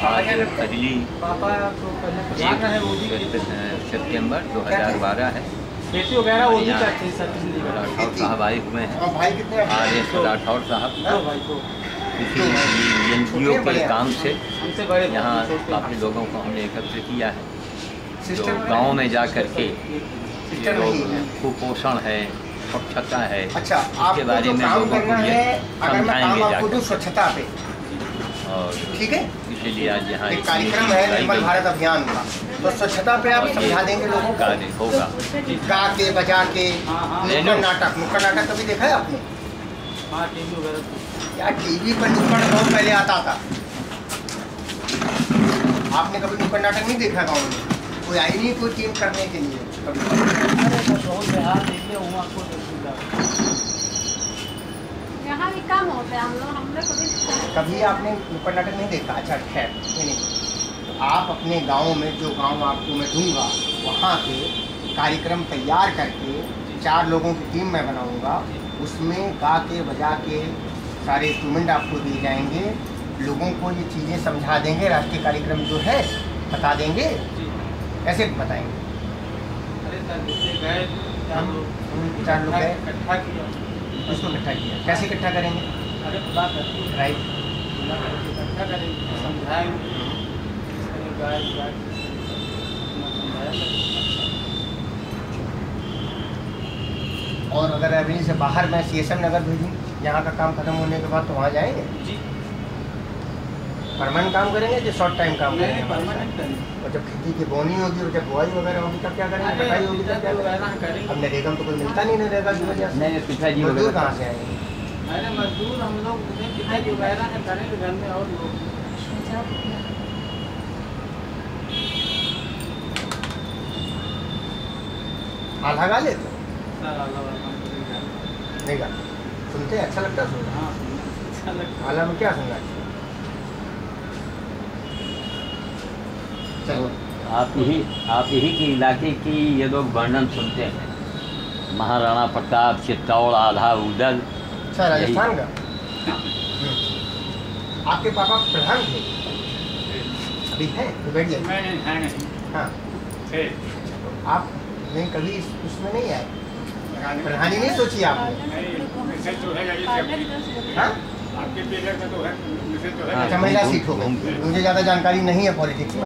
आज के एक सितंबर 2012 है खेती वगैरह वो भी करते हैं सब राठौर साहब आए हुए हैं। और भाई कितने आर एस राठौर साहब। को। किसी एन जी ओ के काम से हमसे बड़े भाई यहाँ काफ़ी लोगों को हमने एकत्र किया है। जो सिस्टर गाँव में जा कर के है। कुपोषण है स्वच्छता है अच्छा इसके बारे में लोगों को है ये अगर मैं काम समझाएँगे स्वच्छता पे। और ठीक है? इसीलिए आज यहाँ कार्यक्रम है निर्मल भारत अभियान का। तो स्वच्छता पे आप समझा देंगे लोगों को? होगा। गा के बजा के हाँ, हाँ। नुक्कड़ नाटक। नुक्कड़ नाटक कभी देखा है आपने? हाँ टीवी वगैरह यार टीवी पर नुक्कड़ बहुत पहले आता था। आपने कभी नुक्कड़ नाटक नहीं देखा गाँव में? कोई आई नहीं कोई टीम करने के लिए कभी? यहाँ भी कम होते हैं हम लोग कभी आपने नुक्कड़ नाटक नहीं देखा? अच्छा खैर नहीं तो आप अपने गाँव में जो गाँव आपको मैं दूँगा वहाँ के कार्यक्रम तैयार करके चार लोगों की टीम मैं बनाऊँगा। उसमें गा के बजा के सारे इंस्ट्रूमेंट आपको दिए जाएँगे। लोगों को ये चीज़ें समझा देंगे राष्ट्रीय कार्यक्रम जो है बता देंगे। कैसे बताएँगे। अरे सर जैसे गए चार लोग। चार लोग गए। इकट्ठा किया। उसको इकट्ठा किया। कैसे इकट्ठा करेंगे? अरे खुदा करके राइट खुदा करके इकट्ठा गाय गाय समझाया करेंगे। और अगर अभी से बाहर मैं सी एस एम नगर भेजूँ यहाँ का काम खत्म होने के बाद तो वहाँ जाएँगे? जी। परमानेंट काम करेंगे कि शॉर्ट टाइम काम करेंगे? परमानेंट करेंगे। और जब खेती की बोनी होगी और जब बुआई वगैरह होगी तब क्या करेंगे? कटाई होगी तब क्या करेंगे? करेंगे। अब नरेगा में तो कोई मिलता नहीं नरेगा की वजह से। नहीं पिताजी मजदूर कहाँ से आएँगे? अरे मजदूर हम लोग पिताजी वगैरह है करेंगे घर में और लोग आधा गा लेते हो? करेंगे नहीं गा सुनते हैं, अच्छा लगता है सुनना? हाँ अच्छा लगता आला में क्या सुनना चलो आप यही आप यही के इलाके की ये लोग वर्णन सुनते हैं। महाराणा प्रताप चित्तौड़ आधा उदल अच्छा राजस्थान का? हम्म। आपके पापा प्रधान थे? अभी है? तो बैठ जाइए। मैं है नहीं। हाँ। तो आप नहीं कभी उसमें नहीं आए? प्रधानी नहीं सोची आपने? हाँ आपके तो है तो हाँ। अच्छा महिला सीट हो गई। मुझे ज़्यादा जानकारी नहीं है पॉलिटिक्स में।